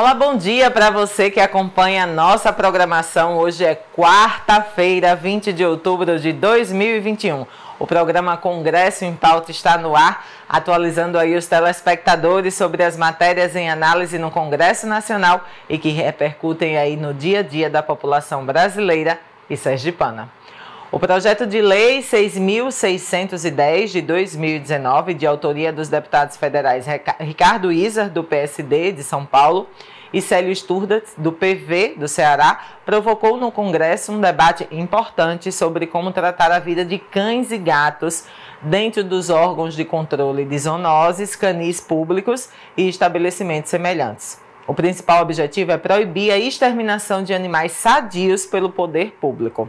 Olá, bom dia para você que acompanha a nossa programação. Hoje é quarta-feira, 20 de outubro de 2021. O programa Congresso em Pauta está no ar, atualizando aí os telespectadores sobre as matérias em análise no Congresso Nacional e que repercutem aí no dia a dia da população brasileira e sergipana. O projeto de lei 6.610 de 2019, de autoria dos deputados federais Ricardo Izar, do PSD de São Paulo, e Célio Sturdas, do PV do Ceará, provocou no Congresso um debate importante sobre como tratar a vida de cães e gatos dentro dos órgãos de controle de zoonoses, canis públicos e estabelecimentos semelhantes. O principal objetivo é proibir a exterminação de animais sadios pelo poder público.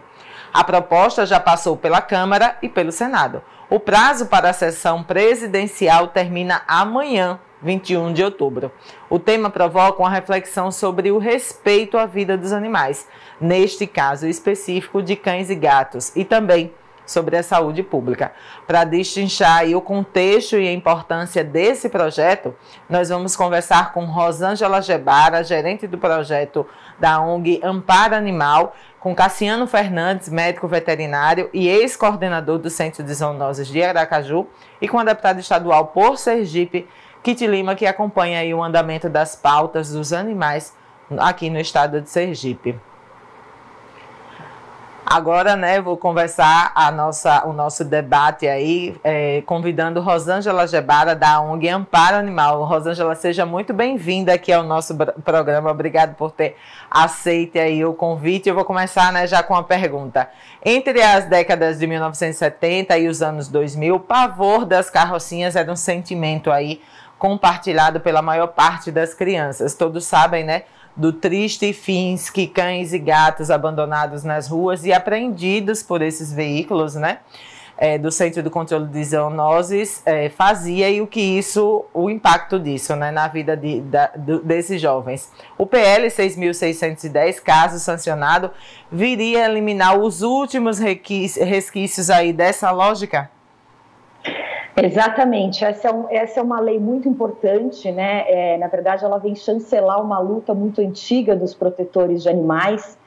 A proposta já passou pela Câmara e pelo Senado. O prazo para a sessão presidencial termina amanhã, 21 de outubro. O tema provoca uma reflexão sobre o respeito à vida dos animais, neste caso específico de cães e gatos, e também sobre a saúde pública. Para destrinchar o contexto e a importância desse projeto, nós vamos conversar com Rosângela Gebara, gerente do projeto da ONG Amparo Animal, com Cassiano Fernandes, médico veterinário e ex-coordenador do Centro de Zoonoses de Aracaju, e com a deputada estadual por Sergipe, Kitty Lima, que acompanha o andamento das pautas dos animais aqui no estado de Sergipe. Agora, né, vou conversar a nossa, o nosso debate aí, é, convidando Rosângela Gebara, da ONG Amparo Animal. Rosângela, seja muito bem-vinda aqui ao nosso programa. Obrigado por ter aceito aí o convite. Eu vou começar né, já com uma pergunta. Entre as décadas de 1970 e os anos 2000, o pavor das carrocinhas era um sentimento aí compartilhado pela maior parte das crianças. Todos sabem, né? do triste fins que cães e gatos abandonados nas ruas e apreendidos por esses veículos, né? É, do Centro do Controle de Zoonoses é, fazia e o que isso, o impacto disso né, na vida de, da, do, desses jovens. O PL 6.610, caso sancionado, viria a eliminar os últimos resquícios aí dessa lógica? Exatamente, essa é, um, essa é, uma lei muito importante, né? É, na verdade, ela vem chancelar uma luta muito antiga dos protetores de animais.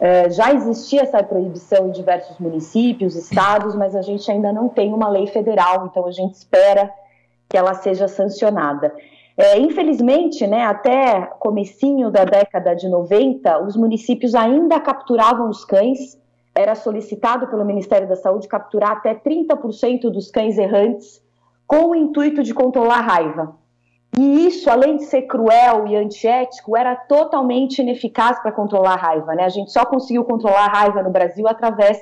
É, já existia essa proibição em diversos municípios, estados, mas a gente ainda não tem uma lei federal, então a gente espera que ela seja sancionada. É, infelizmente, né, até comecinho da década de 90, os municípios ainda capturavam os cães era solicitado pelo Ministério da Saúde capturar até 30% dos cães errantes com o intuito de controlar a raiva. E isso, além de ser cruel e antiético, era totalmente ineficaz para controlar a raiva. Né? A gente só conseguiu controlar a raiva no Brasil através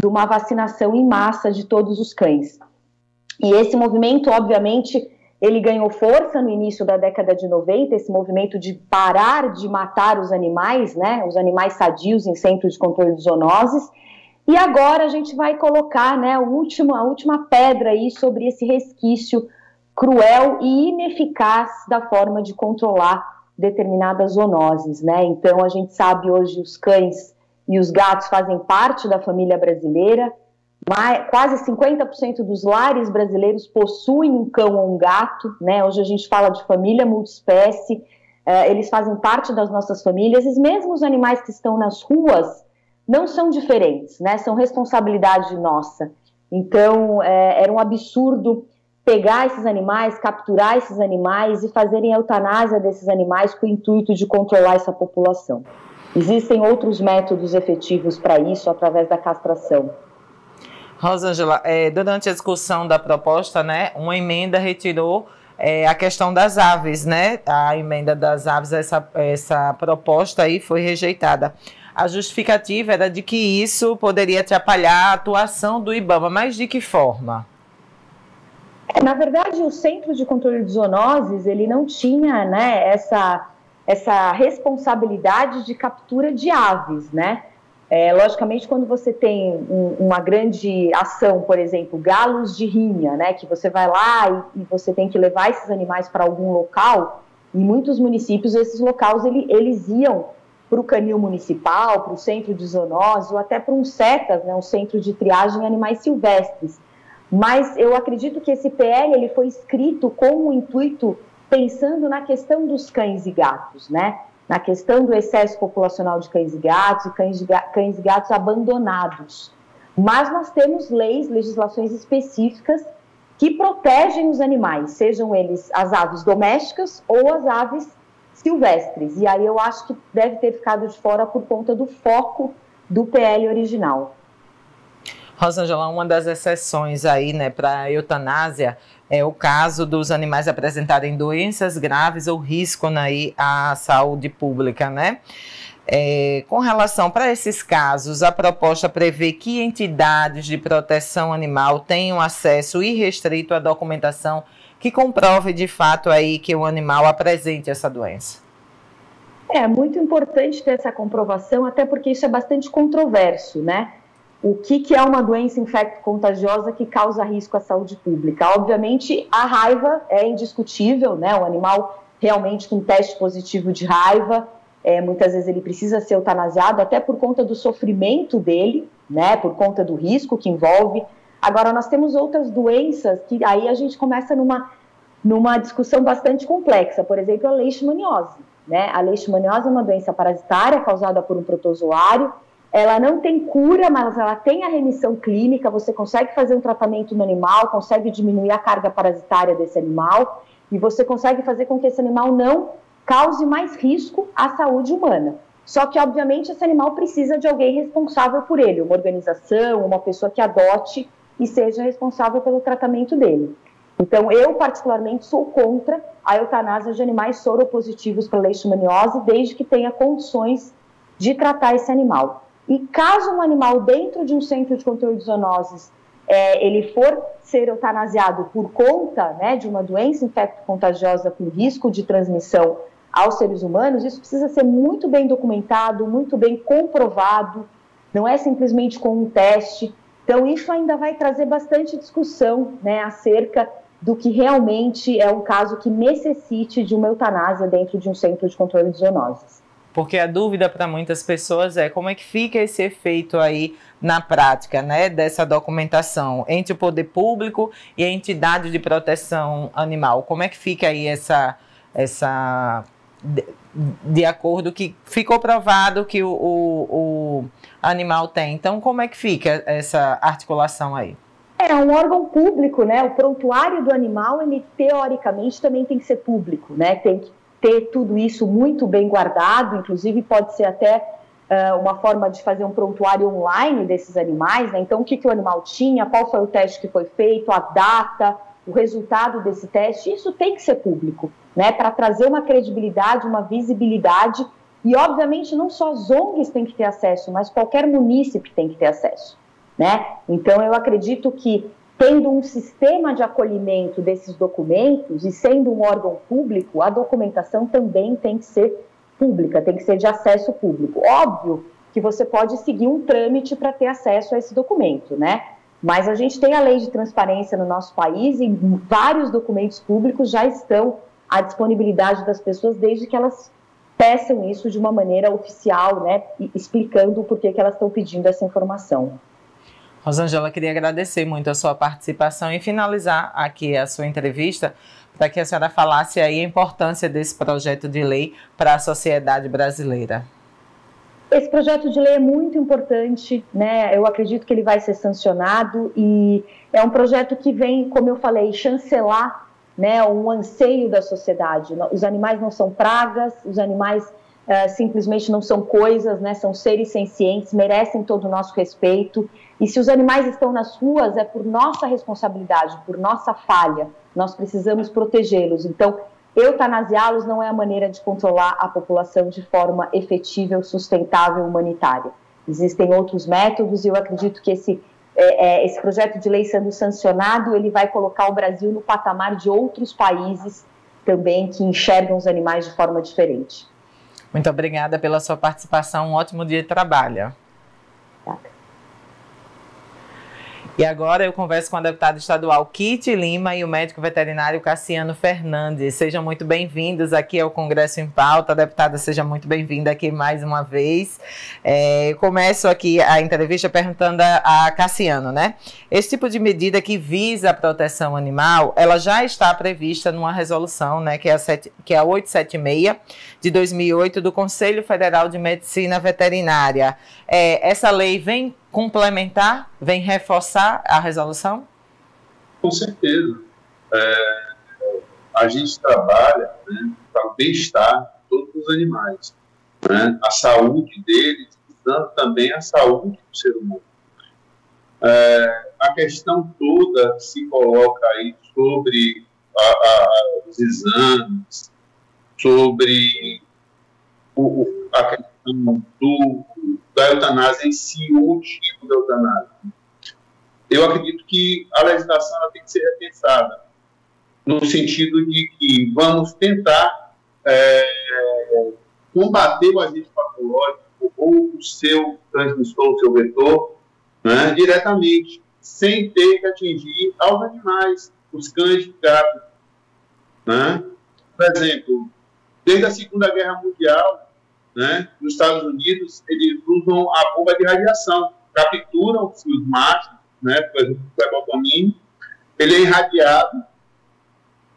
de uma vacinação em massa de todos os cães. E esse movimento, obviamente, ele ganhou força no início da década de 90, esse movimento de parar de matar os animais, né, os animais sadios em centros de controle de zoonoses. E agora a gente vai colocar né, último, a última pedra aí sobre esse resquício cruel e ineficaz da forma de controlar determinadas zoonoses. Né? Então a gente sabe hoje os cães e os gatos fazem parte da família brasileira, mais, quase 50% dos lares brasileiros possuem um cão ou um gato, né? Hoje a gente fala de família multiespécie, uh, eles fazem parte das nossas famílias, e mesmo os animais que estão nas ruas não são diferentes, né? São responsabilidade nossa. Então, é, era um absurdo pegar esses animais, capturar esses animais e fazerem a eutanásia desses animais com o intuito de controlar essa população. Existem outros métodos efetivos para isso, através da castração. Rosângela, é, durante a discussão da proposta, né, uma emenda retirou é, a questão das aves, né? A emenda das aves, essa, essa proposta aí foi rejeitada. A justificativa era de que isso poderia atrapalhar a atuação do IBAMA, mas de que forma? Na verdade, o Centro de Controle de Zoonoses, ele não tinha né, essa, essa responsabilidade de captura de aves, né? É, logicamente, quando você tem um, uma grande ação, por exemplo, galos de rinha, né, que você vai lá e, e você tem que levar esses animais para algum local, em muitos municípios, esses locais ele, eles iam para o canil municipal, para o centro de zoonose, ou até para um CETAS, né, um centro de triagem de animais silvestres. Mas eu acredito que esse PL ele foi escrito com o intuito pensando na questão dos cães e gatos, né? Na questão do excesso populacional de cães e gatos cães, cães e gatos abandonados. Mas nós temos leis, legislações específicas que protegem os animais, sejam eles as aves domésticas ou as aves silvestres. E aí eu acho que deve ter ficado de fora por conta do foco do PL original. Rosângela, uma das exceções aí, né, para eutanásia é o caso dos animais apresentarem doenças graves ou risco né, à saúde pública, né? É, com relação para esses casos, a proposta prevê que entidades de proteção animal tenham acesso irrestrito à documentação que comprove de fato aí que o animal apresente essa doença. É muito importante ter essa comprovação, até porque isso é bastante controverso, né? O que, que é uma doença infecto-contagiosa que causa risco à saúde pública? Obviamente, a raiva é indiscutível, né? O animal realmente com teste positivo de raiva, é, muitas vezes ele precisa ser eutanasiado, até por conta do sofrimento dele, né? Por conta do risco que envolve. Agora, nós temos outras doenças que aí a gente começa numa, numa discussão bastante complexa, por exemplo, a leishmaniose. Né? A leishmaniose é uma doença parasitária causada por um protozoário. Ela não tem cura, mas ela tem a remissão clínica. Você consegue fazer um tratamento no animal, consegue diminuir a carga parasitária desse animal e você consegue fazer com que esse animal não cause mais risco à saúde humana. Só que, obviamente, esse animal precisa de alguém responsável por ele, uma organização, uma pessoa que adote e seja responsável pelo tratamento dele. Então, eu particularmente sou contra a eutanásia de animais soropositivos para leishmaniose, desde que tenha condições de tratar esse animal. E caso um animal dentro de um centro de controle de zoonoses é, ele for ser eutanasiado por conta né, de uma doença infecto-contagiosa com risco de transmissão aos seres humanos, isso precisa ser muito bem documentado, muito bem comprovado, não é simplesmente com um teste. Então, isso ainda vai trazer bastante discussão né, acerca do que realmente é um caso que necessite de uma eutanásia dentro de um centro de controle de zoonoses. Porque a dúvida para muitas pessoas é como é que fica esse efeito aí na prática, né, dessa documentação entre o poder público e a entidade de proteção animal. Como é que fica aí essa essa de, de acordo que ficou provado que o, o, o animal tem. Então, como é que fica essa articulação aí? É um órgão público, né? O prontuário do animal, ele teoricamente também tem que ser público, né? Tem que ter tudo isso muito bem guardado, inclusive pode ser até uh, uma forma de fazer um prontuário online desses animais, né? Então, o que, que o animal tinha, qual foi o teste que foi feito, a data, o resultado desse teste, isso tem que ser público, né? Para trazer uma credibilidade, uma visibilidade e, obviamente, não só as ONGs têm que ter acesso, mas qualquer munícipe tem que ter acesso né? Então eu acredito que tendo um sistema de acolhimento desses documentos e sendo um órgão público, a documentação também tem que ser pública, tem que ser de acesso público. Óbvio que você pode seguir um trâmite para ter acesso a esse documento, né? Mas a gente tem a lei de transparência no nosso país e vários documentos públicos já estão à disponibilidade das pessoas desde que elas peçam isso de uma maneira oficial, né? Explicando porquê que elas estão pedindo essa informação. Rosângela, queria agradecer muito a sua participação e finalizar aqui a sua entrevista para que a senhora falasse aí a importância desse projeto de lei para a sociedade brasileira. Esse projeto de lei é muito importante, né? Eu acredito que ele vai ser sancionado e é um projeto que vem, como eu falei, chancelar, né, um anseio da sociedade. Os animais não são pragas, os animais uh, simplesmente não são coisas, né? São seres sencientes, merecem todo o nosso respeito e se os animais estão nas ruas, é por nossa responsabilidade, por nossa falha. Nós precisamos protegê-los. Então, eutanasiá-los não é a maneira de controlar a população de forma efetiva, sustentável, humanitária. Existem outros métodos e eu acredito que esse, é, é, esse projeto de lei sendo sancionado, ele vai colocar o Brasil no patamar de outros países também que enxergam os animais de forma diferente. Muito obrigada pela sua participação. Um ótimo dia de trabalho. E agora eu converso com a deputada estadual Kitty Lima e o médico veterinário Cassiano Fernandes. Sejam muito bem-vindos aqui ao Congresso em Pauta. Deputada, seja muito bem-vinda aqui mais uma vez. É, começo aqui a entrevista perguntando a, a Cassiano, né? Esse tipo de medida que visa a proteção animal, ela já está prevista numa resolução, né, que é a, 7, que é a 876 de 2008 do Conselho Federal de Medicina Veterinária. É, essa lei vem complementar, vem reforçar a resolução? Com certeza. É, a gente trabalha né, para o bem-estar de todos os animais, né, a saúde deles, dando também a saúde do ser humano. É, a questão toda se coloca aí sobre a, a, os exames, sobre o, a questão do da eutanásia em si, o tipo da eutanásia. Eu acredito que a legislação tem que ser repensada, no sentido de que vamos tentar é, combater o agente patológico ou o seu transmissor, o seu vetor, né, diretamente, sem ter que atingir aos animais, os cães e gatos. Né? Por exemplo, desde a Segunda Guerra Mundial, né? Nos Estados Unidos, eles usam a bomba de radiação, capturam os machos, né? por exemplo, o ele é irradiado,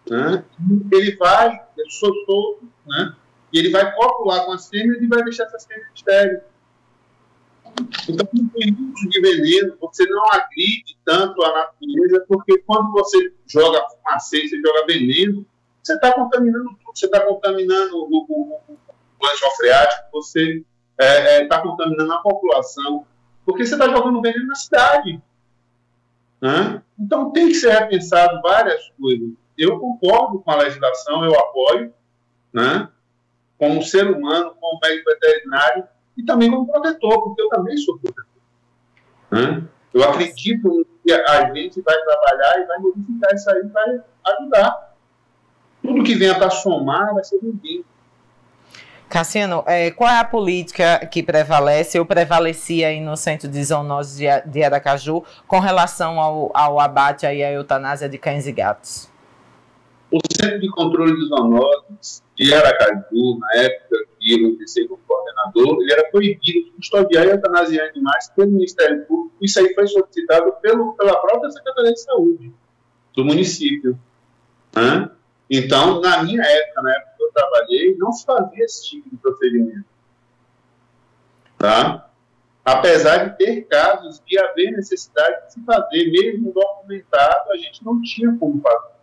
né? ele vai, ele soltou, né? e ele vai copular com as fêmeas e vai deixar essas fêmeas estéreis. Então, tem uso de veneno, você não agride tanto a natureza, porque quando você joga fumacê, você joga veneno, você está contaminando tudo, você está contaminando o, o, lençol freático, você está é, é, tá contaminando a população, porque você está jogando veneno na cidade. Né? Então tem que ser repensado várias coisas. Eu concordo com a legislação, eu apoio, né? como ser humano, como médico veterinário e também como protetor, porque eu também sou protetor. Né? Eu acredito que a gente vai trabalhar e vai modificar isso aí, vai ajudar. Tudo que venha para somar vai ser bem-vindo. Cassiano, é, qual é a política que prevalece ou prevalecia aí no Centro de Zoonoses de, Aracaju com relação ao, ao abate e à eutanásia de cães e gatos? O Centro de Controle de Zoonoses de Aracaju, na época que eu comecei como coordenador, ele era proibido de custodiar e eutanasiar animais pelo Ministério Público. Isso aí foi solicitado pelo, pela própria Secretaria de Saúde do município. Né? Então, na minha época, na época trabalhei, não fazia esse tipo de procedimento. Tá? Apesar de ter casos de haver necessidade de se fazer, mesmo documentado, a gente não tinha como fazer.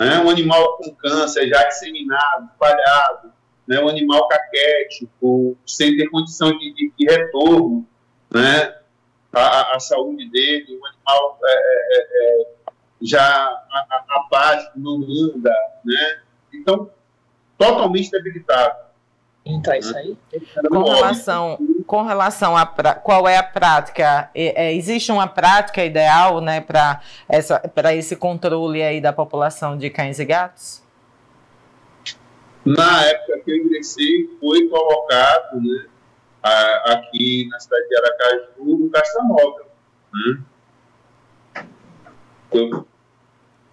Né? Um animal com câncer já disseminado, espalhado, né? um animal caquético, sem ter condição de, de, de retorno, né? A, saúde dele, um animal é, é, é, é já apático, não anda, né? Então, totalmente debilitado. Então, é isso aí. Com relação, com relação a pra, qual é a prática, é, é, existe uma prática ideal né, para esse controle aí da população de cães e gatos? Na época que eu ingressei, foi colocado né, aqui na cidade de Aracaju o Castamóvel. Né?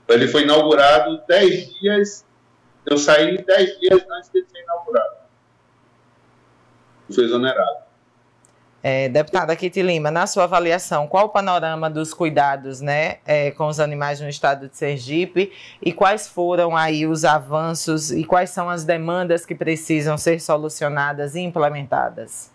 Ele foi inaugurado 10 dias, eu saí 10 dias antes de ser inaugurado. Foi exonerado. É, deputada Kitty Lima, na sua avaliação, qual o panorama dos cuidados né, é, com os animais no estado de Sergipe e quais foram aí os avanços e quais são as demandas que precisam ser solucionadas e implementadas?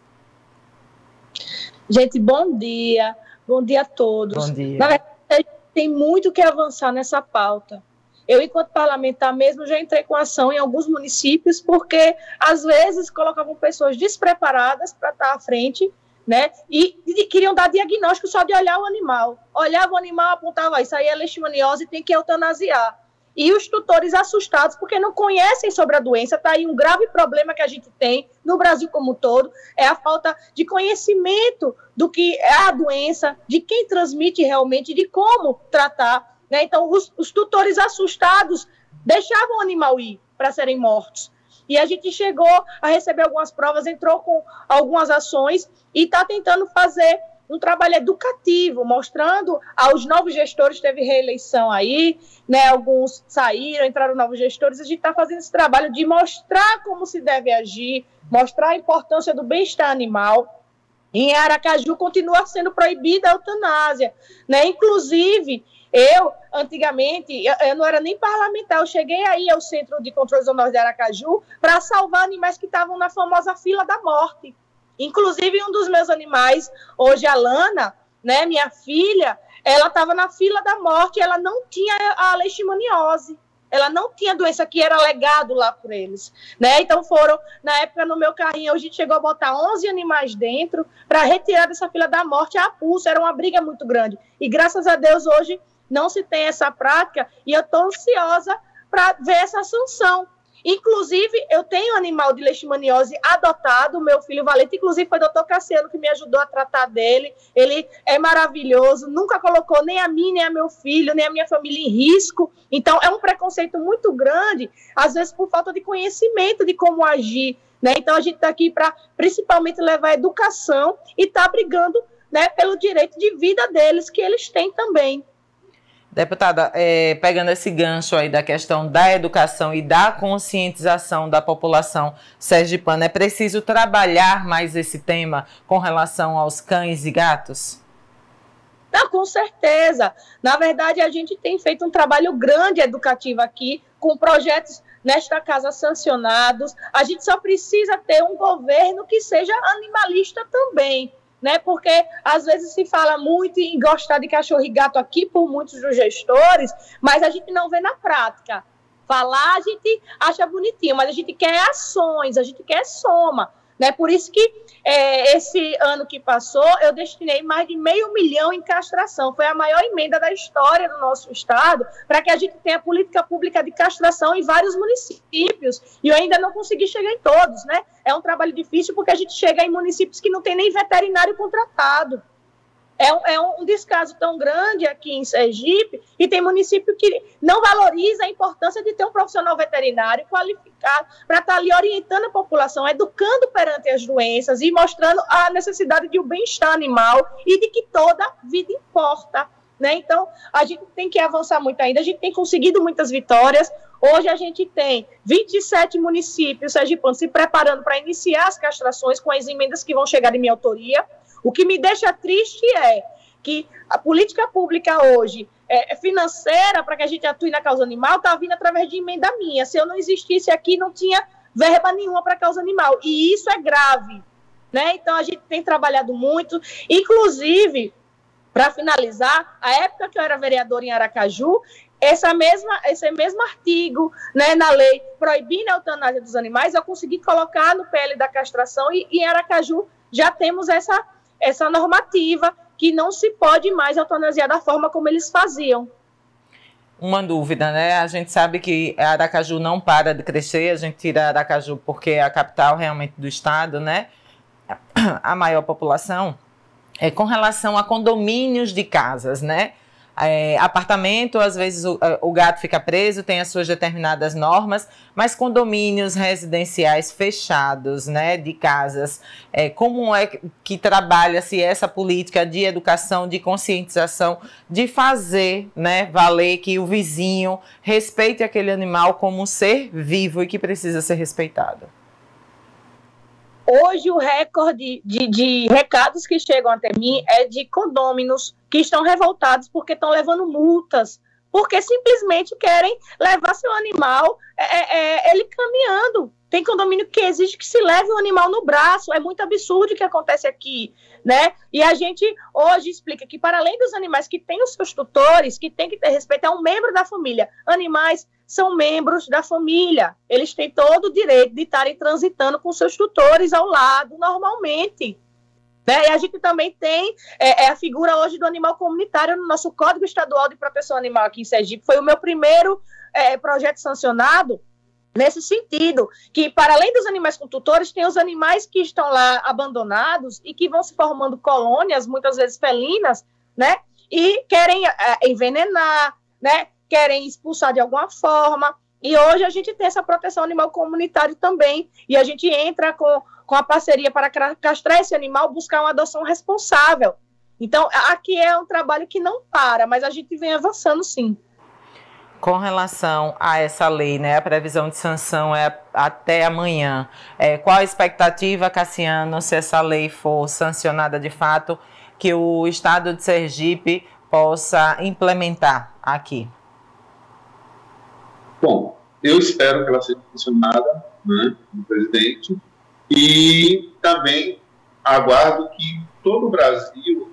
Gente, bom dia. Bom dia a todos. Bom dia. Na verdade, tem muito que avançar nessa pauta. Eu, enquanto parlamentar mesmo, já entrei com ação em alguns municípios, porque às vezes colocavam pessoas despreparadas para estar à frente, né? E, e, queriam dar diagnóstico só de olhar o animal. Olhava o animal, apontava, isso aí é leishmaniose, tem que eutanasiar e os tutores assustados porque não conhecem sobre a doença. Está aí um grave problema que a gente tem no Brasil como um todo, é a falta de conhecimento do que é a doença, de quem transmite realmente, de como tratar. Né? Então, os, os tutores assustados deixavam o animal ir para serem mortos. E a gente chegou a receber algumas provas, entrou com algumas ações e está tentando fazer um trabalho educativo, mostrando aos novos gestores, teve reeleição aí, né, alguns saíram, entraram novos gestores, a gente está fazendo esse trabalho de mostrar como se deve agir, mostrar a importância do bem-estar animal. Em Aracaju continua sendo proibida a eutanásia, né? Inclusive, eu, antigamente, eu, eu, não era nem parlamentar, eu cheguei aí ao Centro de Controle Zonal de Aracaju para salvar animais que estavam na famosa fila da morte. Inclusive, um dos meus animais, hoje a Lana, né, minha filha, ela estava na fila da morte, ela não tinha a leishmaniose, ela não tinha doença que era legado lá por eles, né? Então foram, na época no meu carrinho, a gente chegou a botar 11 animais dentro para retirar dessa fila da morte a pulso, era uma briga muito grande. E graças a Deus hoje não se tem essa prática e eu estou ansiosa para ver essa sanção. Inclusive, eu tenho animal de leishmaniose adotado, meu filho Valente, inclusive foi o doutor Cassiano que me ajudou a tratar dele. Ele é maravilhoso, nunca colocou nem a mim, nem a meu filho, nem a minha família em risco. Então, é um preconceito muito grande, às vezes por falta de conhecimento de como agir. Né? Então, a gente está aqui para, principalmente, levar educação e está brigando né, pelo direito de vida deles, que eles têm também. Deputada, é, pegando esse gancho aí da questão da educação e da conscientização da população sergipana, é preciso trabalhar mais esse tema com relação aos cães e gatos? Não, com certeza. Na verdade, a gente tem feito um trabalho grande educativo aqui, com projetos nesta casa sancionados. A gente só precisa ter um governo que seja animalista também né? Porque às vezes se fala muito em gostar de cachorro e gato aqui por muitos dos gestores, mas a gente não vê na prática. Falar a gente acha bonitinho, mas a gente quer ações, a gente quer soma. Né? Por isso que é, esse ano que passou, eu destinei mais de meio milhão em castração. Foi a maior emenda da história do nosso estado para que a gente tenha política pública de castração em vários municípios. E eu ainda não consegui chegar em todos, né? É um trabalho difícil porque a gente chega em municípios que não tem nem veterinário contratado. É um, é um descaso tão grande aqui em Sergipe e tem município que não valoriza a importância de ter um profissional veterinário qualificado para estar tá ali orientando a população, educando perante as doenças e mostrando a necessidade de um bem-estar animal e de que toda vida importa. Né? Então, a gente tem que avançar muito ainda, a gente tem conseguido muitas vitórias. Hoje a gente tem 27 municípios sergipanos se preparando para iniciar as castrações com as emendas que vão chegar em minha autoria. O que me deixa triste é que a política pública hoje é, é financeira para que a gente atue na causa animal está vindo através de emenda minha. Se eu não existisse aqui, não tinha verba nenhuma para a causa animal. E isso é grave. Né? Então, a gente tem trabalhado muito. Inclusive, para finalizar, a época que eu era vereadora em Aracaju, essa mesma, esse mesmo artigo né, na lei proibindo a eutanásia dos animais, eu consegui colocar no PL da castração e, em Aracaju já temos essa essa normativa que não se pode mais eutanasiar da forma como eles faziam. Uma dúvida, né? A gente sabe que Aracaju não para de crescer, a gente tira Aracaju porque é a capital realmente do estado, né? A maior população. É com relação a condomínios de casas, né? É, apartamento, às vezes o, o, gato fica preso, tem as suas determinadas normas, mas condomínios residenciais fechados, né, de casas, é, como é que trabalha-se essa política de educação, de conscientização, de fazer, né, valer que o vizinho respeite aquele animal como um ser vivo e que precisa ser respeitado? Hoje o recorde de, de recados que chegam até mim é de condôminos que estão revoltados porque estão levando multas, porque simplesmente querem levar seu animal, é, é, é, ele caminhando. Tem condomínio que exige que se leve o animal no braço. É muito absurdo o que acontece aqui, né? E a gente hoje explica que, para além dos animais que têm os seus tutores, que tem que ter respeito, é um membro da família. Animais são membros da família. Eles têm todo o direito de estarem transitando com seus tutores ao lado, normalmente. Né? E a gente também tem é, é, a figura hoje do animal comunitário no nosso Código Estadual de Proteção Animal aqui em Sergipe. Foi o meu primeiro é, projeto sancionado nesse sentido, que para além dos animais com tutores, tem os animais que estão lá abandonados e que vão se formando colônias, muitas vezes felinas, né? E querem é, envenenar, né? Querem expulsar de alguma forma. E hoje a gente tem essa proteção animal comunitário também, e a gente entra com com a parceria para castrar esse animal, buscar uma adoção responsável. Então, aqui é um trabalho que não para, mas a gente vem avançando sim. Com relação a essa lei, né, a previsão de sanção é até amanhã. É, qual a expectativa, Cassiano, se essa lei for sancionada de fato, que o Estado de Sergipe possa implementar aqui? Bom, eu espero que ela seja sancionada né, do presidente e também aguardo que todo o Brasil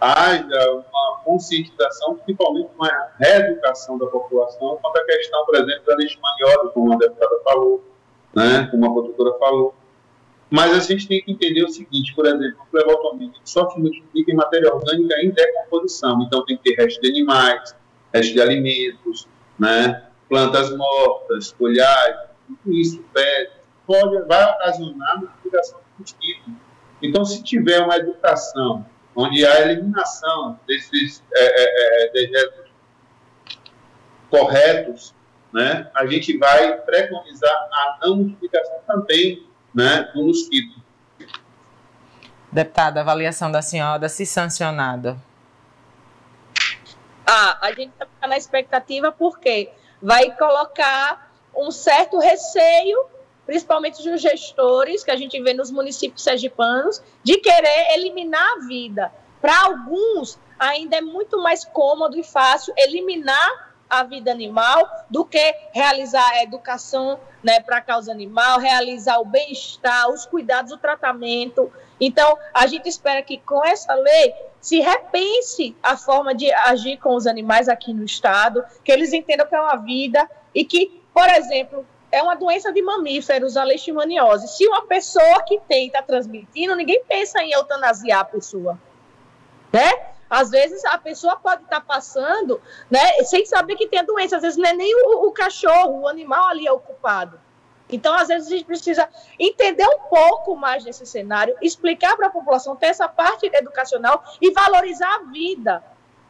haja uma conscientização, principalmente uma reeducação da população quanto à questão, por exemplo, da leishmaniose, como a deputada falou, né, como a produtora falou. Mas a gente tem que entender o seguinte, por exemplo, o flebotomia só se multiplica em matéria orgânica em decomposição, então tem que ter resto de animais, resto de alimentos, né, plantas mortas, folhagens, tudo isso, pede, pode, vai ocasionar multiplicação do mosquito. Então, se tiver uma educação onde a eliminação desses é, é, é, dejetos corretos, né, a gente vai preconizar a não multiplicação também né, do mosquito. Deputada, avaliação da senhora, se sancionada. Ah, a gente está na expectativa porque vai colocar um certo receio principalmente dos gestores que a gente vê nos municípios sergipanos, de querer eliminar a vida. Para alguns, ainda é muito mais cômodo e fácil eliminar a vida animal do que realizar a educação né, para a causa animal, realizar o bem-estar, os cuidados, o tratamento. Então, a gente espera que com essa lei se repense a forma de agir com os animais aqui no estado, que eles entendam que é uma vida e que, por exemplo, é uma doença de mamíferos, a leishmaniose. Se uma pessoa que tem está transmitindo, ninguém pensa em eutanasiar a pessoa, né? Às vezes a pessoa pode estar tá passando, né, sem saber que tem a doença. Às vezes não é nem o, o cachorro, o animal ali é o culpado. Então, às vezes, a gente precisa entender um pouco mais desse cenário, explicar para a população, ter essa parte educacional e valorizar a vida.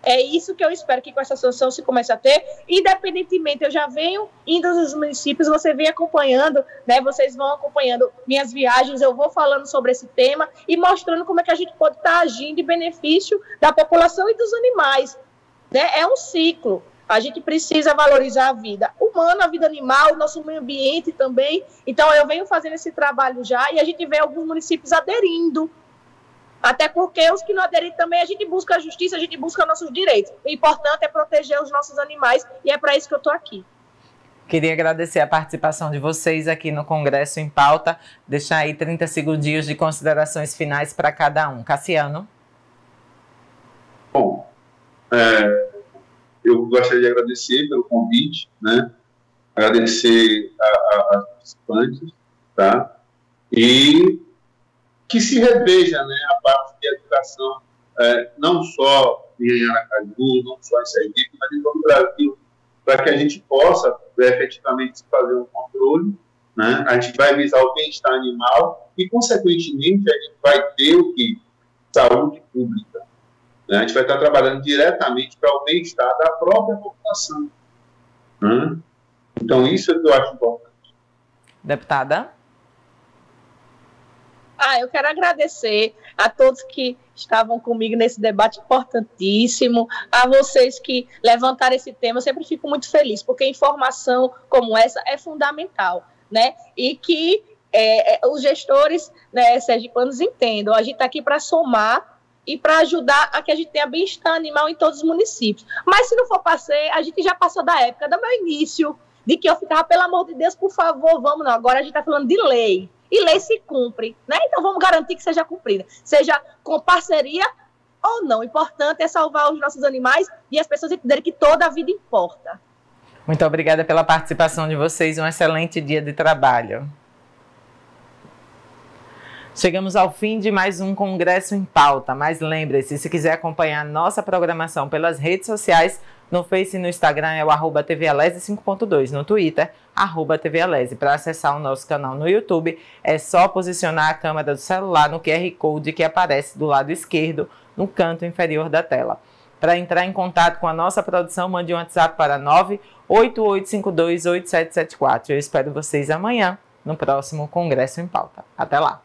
É isso que eu espero que com essa sanção se comece a ter, independentemente, eu já venho indo nos municípios, você vem acompanhando, né? Vocês vão acompanhando minhas viagens, eu vou falando sobre esse tema e mostrando como é que a gente pode estar tá agindo em benefício da população e dos animais. Né? É um ciclo. A gente precisa valorizar a vida humana, a vida animal, o nosso meio ambiente também. Então, eu venho fazendo esse trabalho já e a gente vê alguns municípios aderindo até porque os que não aderirem também, a gente busca a justiça, a gente busca nossos direitos. O importante é proteger os nossos animais e é para isso que eu estou aqui. Queria agradecer a participação de vocês aqui no Congresso em Pauta. Deixar aí 30 segundinhos de considerações finais para cada um. Cassiano. Bom, é, eu gostaria de agradecer pelo convite, né? Agradecer a, a, a participantes, tá? E que se reveja né, a parte de educação, é, não só em Aracaju, não só em Sergipe, mas em todo o Brasil, para que a gente possa efetivamente fazer um controle, né? a gente vai visar o bem-estar animal e, consequentemente, a gente vai ter o que? Saúde pública. Né? A gente vai estar trabalhando diretamente para o bem-estar da própria população. Né? Então, isso é que eu acho importante. Deputada? Ah, eu quero agradecer a todos que estavam comigo nesse debate importantíssimo, a vocês que levantaram esse tema. Eu sempre fico muito feliz, porque informação como essa é fundamental, né? E que é, é os gestores né, sergipanos entendam. A gente está aqui para somar e para ajudar a que a gente tenha bem-estar animal em todos os municípios. Mas se não for passeio, a gente já passou da época do meu início, de que eu ficava, pelo amor de Deus, por favor, vamos não. Agora a gente está falando de lei e lei se cumpre, né? Então vamos garantir que seja cumprida, seja com parceria ou não. O importante é salvar os nossos animais e as pessoas entenderem que toda a vida importa. Muito obrigada pela participação de vocês. Um excelente dia de trabalho. Chegamos ao fim de mais um Congresso em Pauta, mas lembre-se, se quiser acompanhar nossa programação pelas redes sociais, no Face e no Instagram é o arroba TVAlese 5.2. No Twitter, arroba TVAlese. Para acessar o nosso canal no YouTube, é só posicionar a câmera do celular no QR Code que aparece do lado esquerdo, no canto inferior da tela. Para entrar em contato com a nossa produção, mande um WhatsApp para 988528774. Eu espero vocês amanhã no próximo Congresso em Pauta. Até lá!